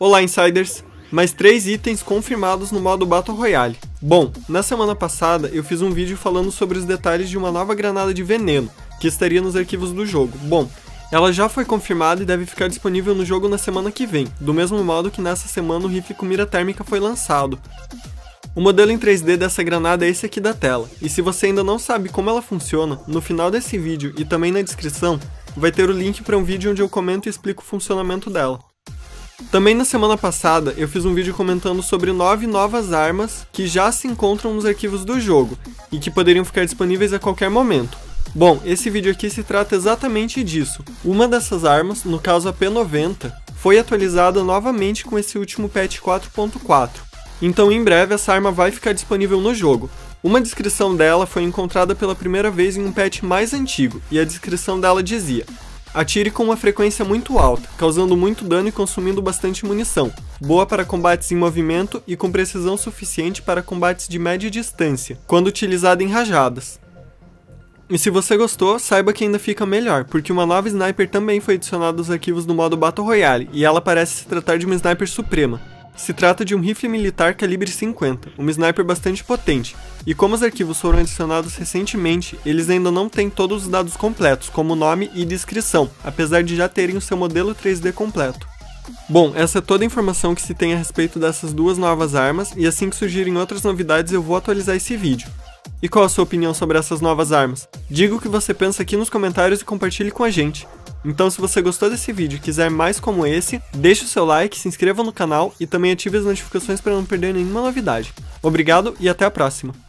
Olá, Insiders! Mais três itens confirmados no modo Battle Royale. Bom, na semana passada eu fiz um vídeo falando sobre os detalhes de uma nova granada de veneno, que estaria nos arquivos do jogo. Bom, ela já foi confirmada e deve ficar disponível no jogo na semana que vem, do mesmo modo que nessa semana o rifle com mira térmica foi lançado. O modelo em 3D dessa granada é esse aqui da tela, e se você ainda não sabe como ela funciona, no final desse vídeo e também na descrição, vai ter o link para um vídeo onde eu comento e explico o funcionamento dela. Também na semana passada eu fiz um vídeo comentando sobre nove novas armas que já se encontram nos arquivos do jogo e que poderiam ficar disponíveis a qualquer momento. Bom, esse vídeo aqui se trata exatamente disso. Uma dessas armas, no caso a P90, foi atualizada novamente com esse último patch 4.4. Então em breve essa arma vai ficar disponível no jogo. Uma descrição dela foi encontrada pela primeira vez em um patch mais antigo, e a descrição dela dizia: Atire com uma frequência muito alta, causando muito dano e consumindo bastante munição. Boa para combates em movimento e com precisão suficiente para combates de média distância, quando utilizada em rajadas. E se você gostou, saiba que ainda fica melhor, porque uma nova sniper também foi adicionada aos arquivos do modo Battle Royale, e ela parece se tratar de uma sniper suprema. Se trata de um rifle militar calibre 50, uma sniper bastante potente, e como os arquivos foram adicionados recentemente, eles ainda não têm todos os dados completos, como nome e descrição, apesar de já terem o seu modelo 3D completo. Bom, essa é toda a informação que se tem a respeito dessas duas novas armas, e assim que surgirem outras novidades eu vou atualizar esse vídeo. E qual a sua opinião sobre essas novas armas? Diga o que você pensa aqui nos comentários e compartilhe com a gente. Então se você gostou desse vídeo e quiser mais como esse, deixe o seu like, se inscreva no canal e também ative as notificações para não perder nenhuma novidade. Obrigado e até a próxima!